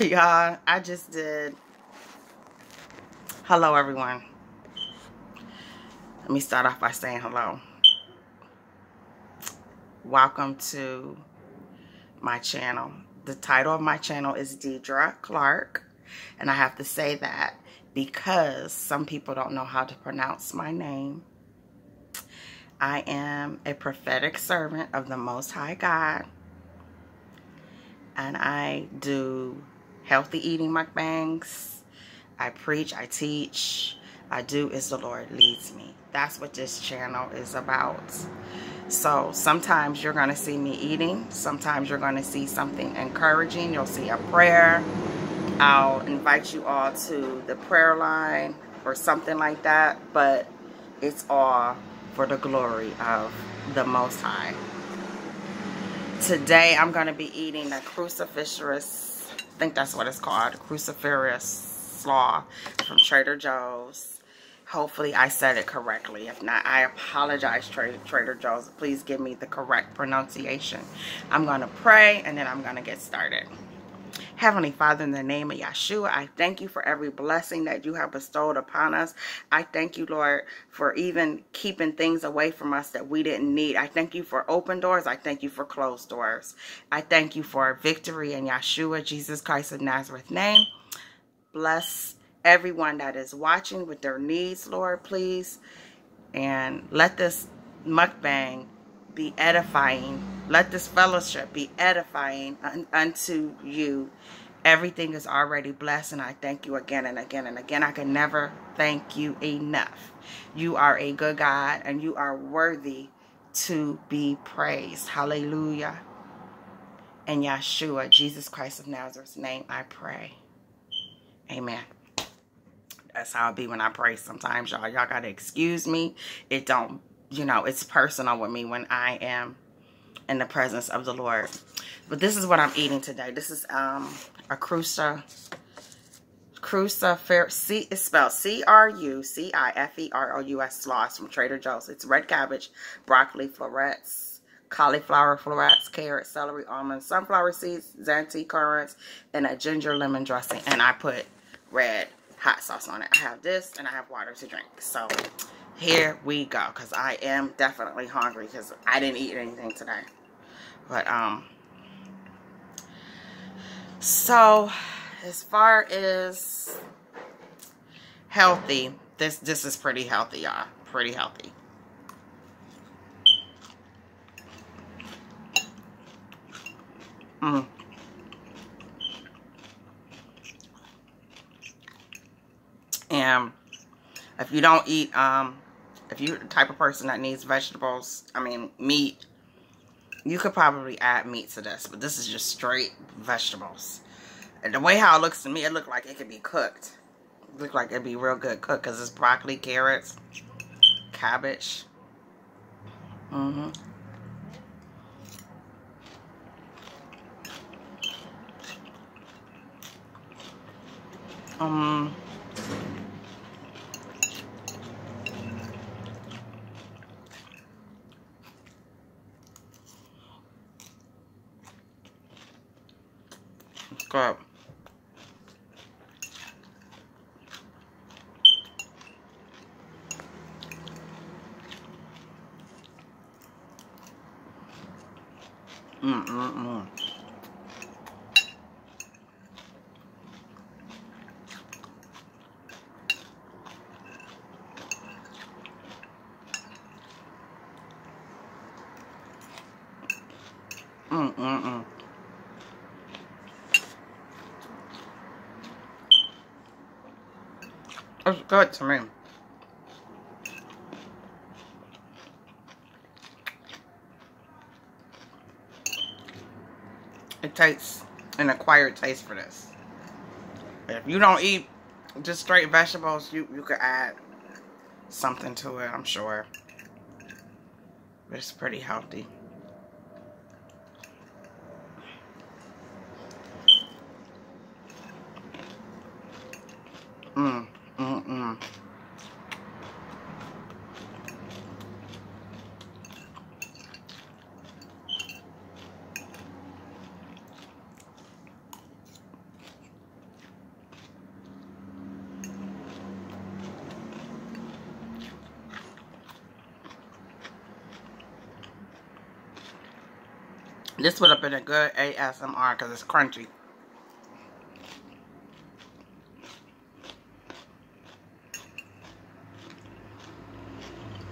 Y'all, I just did. Hello, everyone. Let me start off by saying hello. Welcome to my channel. The title of my channel is Diedra Clarke. And I have to say that because some people don't know how to pronounce my name. I am a prophetic servant of the Most High God. And I do healthy eating mukbangs. I preach, I teach, I do as the Lord leads me. That's what this channel is about. So sometimes you're going to see me eating. Sometimes you're going to see something encouraging. You'll see a prayer. I'll invite you all to the prayer line or something like that. But it's all for the glory of the Most High. Today I'm going to be eating a cruciferous, think that's what it's called, cruciferous slaw from Trader Joe's. Hopefully I said it correctly. If not, I apologize, Trader, Trader Joe's. Please give me the correct pronunciation. I'm going to pray and then I'm going to get started. Heavenly Father, in the name of Yeshua, I thank you for every blessing that you have bestowed upon us. I thank you, Lord, for even keeping things away from us that we didn't need. I thank you for open doors. I thank you for closed doors. I thank you for victory in Yeshua, Jesus Christ of Nazareth name. Bless everyone that is watching with their needs, Lord, please. And let this mukbang be edifying. Let this fellowship be edifying un unto you. Everything is already blessed, and I thank you again and again and again. I can never thank you enough. You are a good God, and you are worthy to be praised. Hallelujah. In Yeshua, Jesus Christ of Nazareth's name, I pray. Amen. That's how it be when I pray sometimes, y'all. Y'all got to excuse me. It don't you know, it's personal with me when I am in the presence of the Lord. But this is what I'm eating today. This is um, a crucifer, crucifer, C, it's spelled C-R-U-C-I-F-E-R-O-U-S sauce from Trader Joe's. It's red cabbage, broccoli, florets, cauliflower florets, carrots, celery, almonds, sunflower seeds, Zante currants, and a ginger lemon dressing. And I put red hot sauce on it. I have this and I have water to drink. So here we go because I am definitely hungry because I didn't eat anything today. But, um, so as far as healthy, this, this is pretty healthy, y'all. Pretty healthy. Mm. And if you don't eat um, if you're the type of person that needs vegetables, I mean, meat, you could probably add meat to this. But this is just straight vegetables. And the way how it looks to me, it looked like it could be cooked. It looked like it'd be real good cooked because it's broccoli, carrots, cabbage. Mm-hmm. Um... crap. Mm, mm, mm. Mm, mm, mm. It's good to me. It takes an acquired taste for this. If you don't eat just straight vegetables, you, you could add something to it, I'm sure. But it's pretty healthy. Mmm. Mm-mm. This would have been a good ASMR because it's crunchy.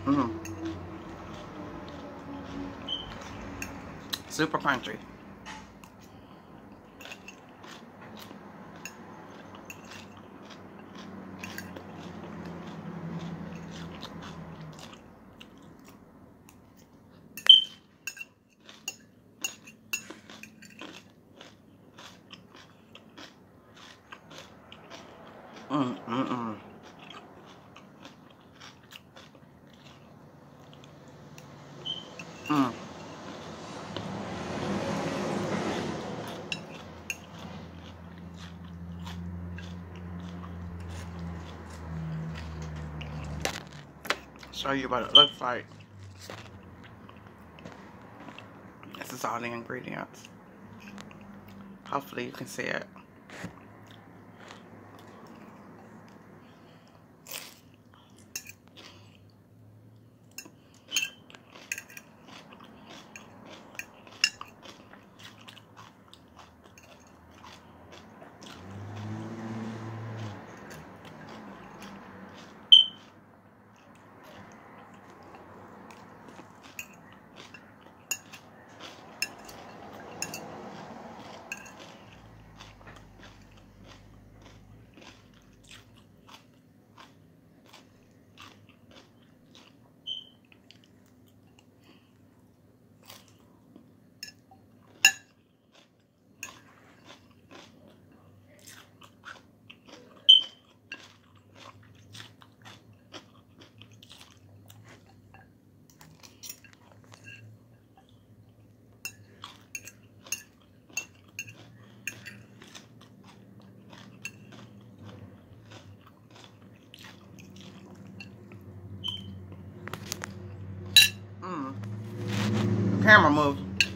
Mmm. Super crunchy. Mm, mm, mm. Mm. Show you what it looks like. This is all the ingredients. Hopefully you can see it. Camera moved.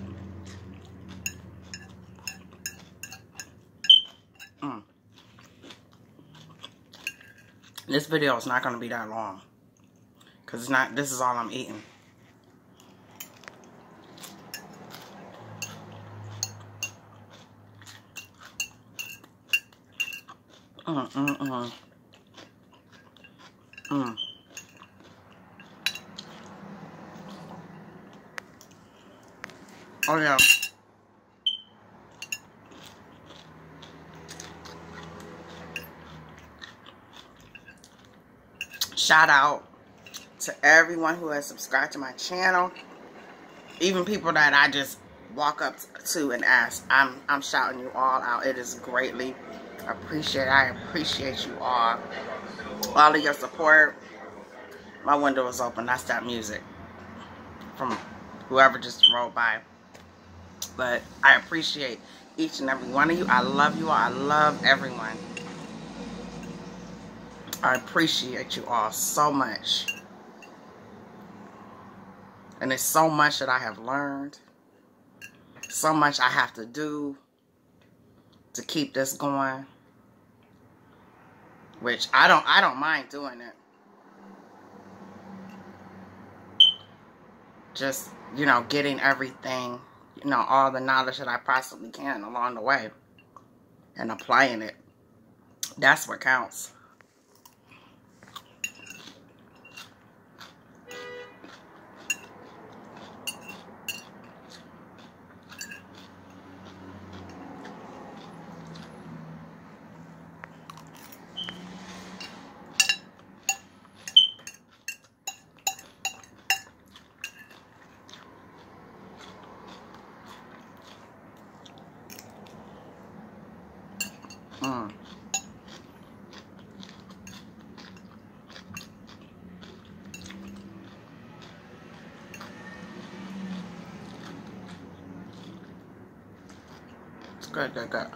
Mm. This video is not going to be that long. Because it's not, this is all I'm eating. Mm, mm, mm. Mm. Oh yeah. Shout out to everyone who has subscribed to my channel. Even people that I just walk up to and ask. I'm I'm shouting you all out. It is greatly appreciated. I appreciate you all. All of your support. My window is open. That's that music from whoever just rolled by. But I appreciate each and every one of you. I love you all. I love everyone. I appreciate you all so much. And it's so much that I have learned. So much I have to do to keep this going. Which I don't I don't mind doing it. Just, you know, getting everything you know, all the knowledge that I possibly can along the way and applying it. That's what counts. Mm. Good, good, good.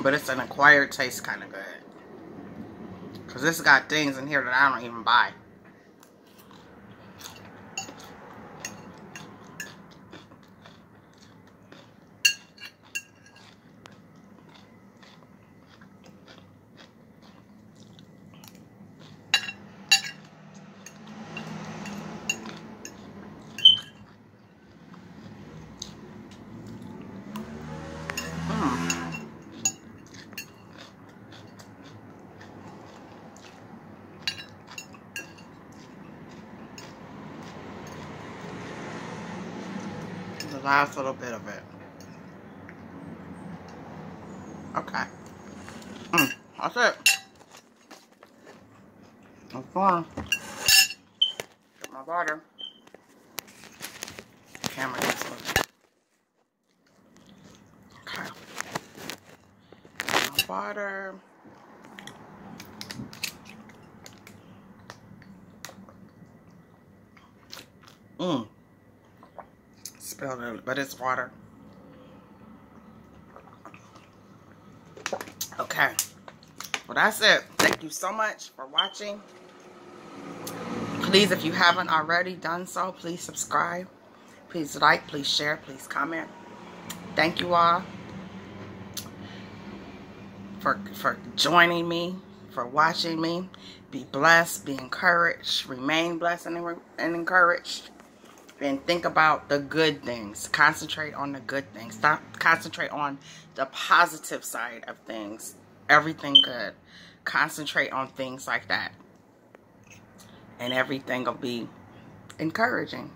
But it's an acquired taste kind of good. Because this got things in here that I don't even buy. Last little bit of it. Okay. Mm, that's it. I'm fine. Get my water. Camera gets look. Okay. My water. Mmm. It, but it's water. Okay. Well, that's it. Thank you so much for watching. Please, if you haven't already done so, please subscribe. Please like, please share, please comment. Thank you all for, for joining me, for watching me. Be blessed, be encouraged, remain blessed and, and encouraged. And think about the good things. Concentrate on the good things. Stop concentrate on the positive side of things. Everything good. Concentrate on things like that. And everything will be encouraging.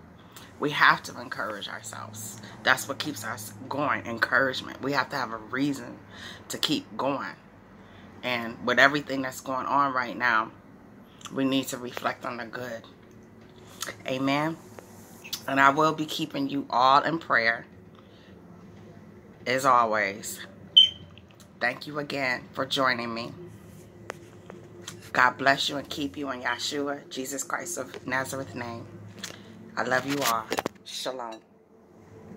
We have to encourage ourselves. That's what keeps us going. Encouragement. We have to have a reason to keep going. And with everything that's going on right now, we need to reflect on the good. Amen. And I will be keeping you all in prayer. As always. Thank you again for joining me. God bless you and keep you in Yeshua, Jesus Christ of Nazareth name. I love you all. Shalom.